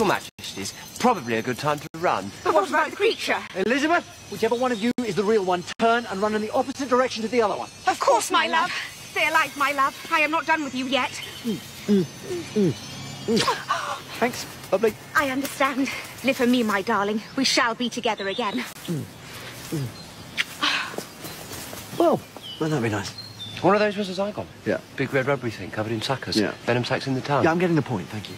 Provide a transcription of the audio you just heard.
Your Majesty's probably a good time to run. But what about the creature? Elizabeth, whichever one of you is the real one, turn and run in the opposite direction to the other one. Of course, my love. Stay alive, my love. I am not done with you yet. Thanks, lovely. I understand. Live for me, my darling. We shall be together again. Well, wouldn't that be nice? One of those was a Zygon. Yeah. Big red rubbery thing covered in suckers. Yeah. Venom sacs in the tongue. Yeah, I'm getting the point, thank you.